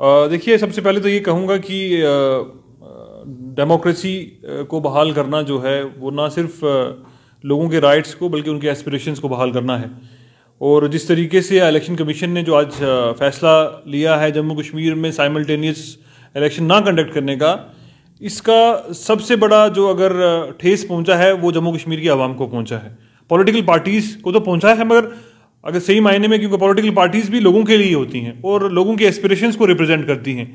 देखिए, सबसे पहले तो ये कहूँगा कि डेमोक्रेसी को बहाल करना जो है, वो ना सिर्फ़ लोगों के राइट्स को, बल्कि उनके एस्पिरेशंस को बहाल करना है। और जिस तरीके से इलेक्शन कमीशन ने जो आज फैसला लिया है जम्मू कश्मीर में साइमल्टेनियस इलेक्शन ना कंडक्ट करने का, इसका सबसे बड़ा जो अगर ठेस पहुँचा है, वो जम्मू कश्मीर की आवाम को पहुँचा है। पॉलिटिकल पार्टीज़ को तो पहुँचा है, मगर अगर सही मायने में क्योंकि पॉलिटिकल पार्टीज़ भी लोगों के लिए होती हैं और लोगों के एस्पिरेशंस को रिप्रेजेंट करती हैं।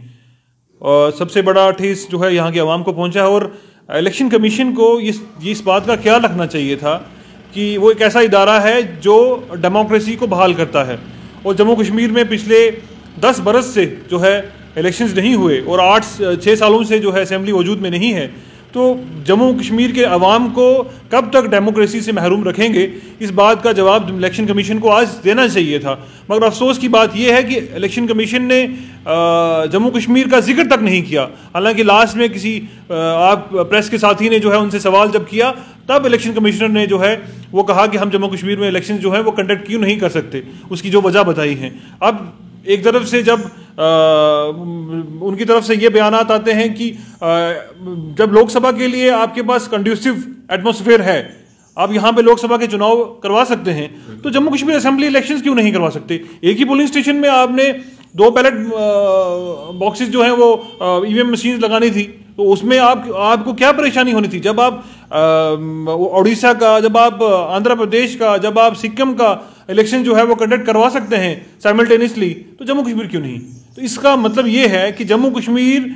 और सबसे बड़ा ठेस जो है यहाँ की आवाम को पहुँचा है और इलेक्शन कमीशन को इस इस बात का ख्याल रखना चाहिए था कि वो एक ऐसा इदारा है जो डेमोक्रेसी को बहाल करता है। और जम्मू कश्मीर में पिछले दस बरस से जो है इलेक्शंस नहीं हुए और आठ छः सालों से जो है असेंबली वजूद में नहीं है। तो जम्मू कश्मीर के अवाम को कब तक डेमोक्रेसी से महरूम रखेंगे? इस बात का जवाब इलेक्शन कमीशन को आज देना चाहिए था। मगर अफसोस की बात यह है कि इलेक्शन कमीशन ने जम्मू कश्मीर का ज़िक्र तक नहीं किया। हालाँकि लास्ट में किसी आप प्रेस के साथी ने जो है उनसे सवाल जब किया, तब इलेक्शन कमिश्नर ने जो है, वो कहा कि हम जम्मू कश्मीर में इलेक्शन जो है, वो कंडक्ट क्यों नहीं कर सकते? उसकी जो वजह बताई है। अब एक तरफ़ से जब उनकी तरफ़ से ये बयान आते हैं कि जब लोकसभा के लिए आपके पास कंड्यूसिव एटमोसफेयर है, आप यहाँ पे लोकसभा के चुनाव करवा सकते हैं तो जम्मू कश्मीर असेंबली इलेक्शंस क्यों नहीं करवा सकते? एक ही पोलिंग स्टेशन में आपने दो बैलेट बॉक्सेस जो हैं वो ईवीएम मशीन लगानी थी तो उसमें आप, आपको क्या परेशानी होनी थी? जब आप उड़ीसा का, जब आप, आंध्र प्रदेश का, जब आप सिक्किम का इलेक्शन जो है वो कंडक्ट करवा सकते हैं साइमल्टेनियसली तो जम्मू कश्मीर क्यों नहीं? तो इसका मतलब ये है कि जम्मू कश्मीर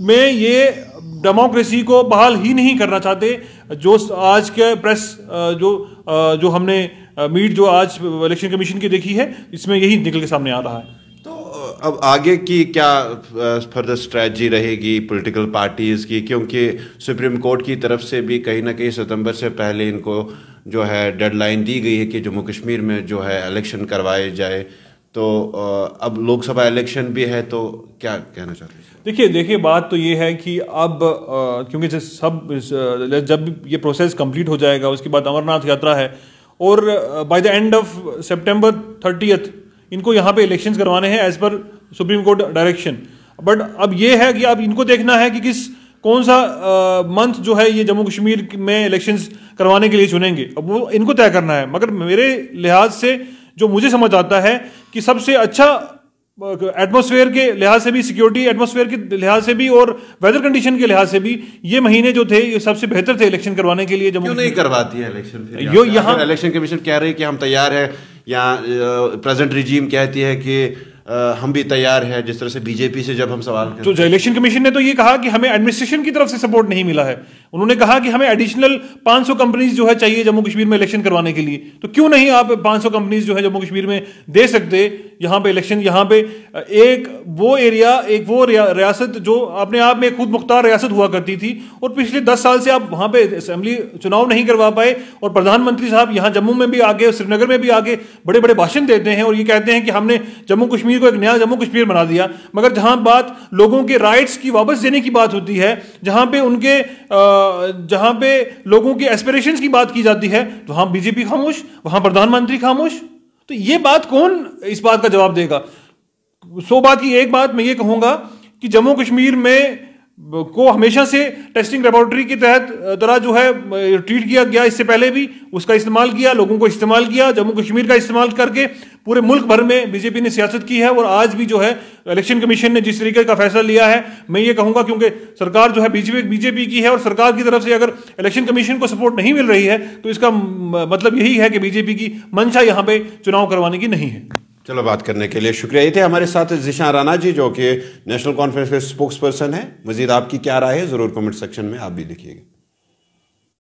में ये डेमोक्रेसी को बहाल ही नहीं करना चाहते। जो आज के प्रेस जो जो हमने मीट जो आज इलेक्शन कमीशन की देखी है, इसमें यही निकल के सामने आ रहा है। अब आगे की क्या फर्दर स्ट्रेटजी रहेगी पॉलिटिकल पार्टीज़ की? क्योंकि सुप्रीम कोर्ट की तरफ़ से भी कहीं ना कहीं सितंबर से पहले इनको जो है डेडलाइन दी गई है कि जम्मू कश्मीर में जो है इलेक्शन करवाए जाए। तो अब लोकसभा इलेक्शन भी है तो क्या कहना चाहते हैं? देखिए देखिए, बात तो ये है कि अब क्योंकि सब जब ये प्रोसेस कंप्लीट हो जाएगा, उसके बाद अमरनाथ यात्रा है, और बाय द एंड ऑफ़ सितंबर थर्टियथ इनको यहाँ पे इलेक्शंस करवाने हैं as per supreme court direction but अब ये है कि अब इनको देखना है कि किस कौन सा मंथ जो है ये जम्मू कश्मीर में इलेक्शंस करवाने के लिए चुनेंगे। अब वो इनको तय करना है। मगर मेरे लिहाज से जो मुझे समझ आता है कि सबसे अच्छा एटमोसफेयर के लिहाज से भी सिक्योरिटी एटमोसफेयर के लिहाज से भी और वेदर कंडीशन के लिहाज से भी ये महीने जो थे ये सबसे बेहतर थे इलेक्शन करवाने के लिए जम्मू नहीं करवाती है इलेक्शन फिर यहाँ यहाँ- इलेक्शन कमीशन कह रही है कि हम तैयार है या प्रेजेंट रिजीम कहती है कि हम भी तैयार है जिस तरह से बीजेपी से जब हम सवाल करते तो इलेक्शन कमीशन ने तो ये कहा कि हमें एडमिनिस्ट्रेशन की तरफ़ से सपोर्ट नहीं मिला है। उन्होंने कहा कि हमें एडिशनल 500 कंपनीज़ जो है चाहिए जम्मू कश्मीर में इलेक्शन करवाने के लिए। तो क्यों नहीं आप 500 कंपनीज़ जो है जम्मू कश्मीर में दे सकते? यहाँ पे इलेक्शन यहाँ पे एक वो एरिया एक वो रियासत जो अपने आप में खुद मुख्तार रियासत हुआ करती थी और पिछले दस साल से आप वहाँ पे असेंबली चुनाव नहीं करवा पाए और प्रधानमंत्री साहब यहाँ जम्मू में भी आगे श्रीनगर में भी आगे बड़े बड़े भाषण देते हैं और ये कहते हैं कि हमने जम्मू कश्मीर को एक नया जम्मू कश्मीर बना दिया। मगर जहाँ बात लोगों के राइट्स की वापस देने की बात होती है, जहाँ पे उनके जहाँ पे लोगों के एस्पिरेशंस की बात की जाती है तो वहाँ बीजेपी खामोश, वहाँ प्रधानमंत्री खामोश। तो ये बात कौन इस बात का जवाब देगा? सौ बात की एक बात मैं ये कहूँगा कि जम्मू कश्मीर में को हमेशा से टेस्टिंग लेबोरेटरी के तहत तरह जो है ट्रीट किया गया। इससे पहले भी उसका इस्तेमाल किया, लोगों को इस्तेमाल किया, जम्मू कश्मीर का इस्तेमाल करके। पूरे मुल्क भर में बीजेपी ने सियासत की है और आज भी जो है इलेक्शन कमीशन ने जिस तरीके का फैसला लिया है, मैं ये कहूँगा क्योंकि सरकार जो है बीजेपी बीजेपी की है और सरकार की तरफ़ से अगर इलेक्शन कमीशन को सपोर्ट नहीं मिल रही है तो इसका मतलब यही है कि बीजेपी की मंशा यहाँ पे चुनाव करवाने की नहीं है। चलो बात करने के लिए शुक्रिया। ये थे हमारे साथ जिशा राणा जी, जो कि नेशनल कॉन्फ्रेंस के स्पोक्स पर्सन है। मजीद आपकी क्या राय है, ज़रूर कमेंट सेक्शन में आप भी लिखिएगा।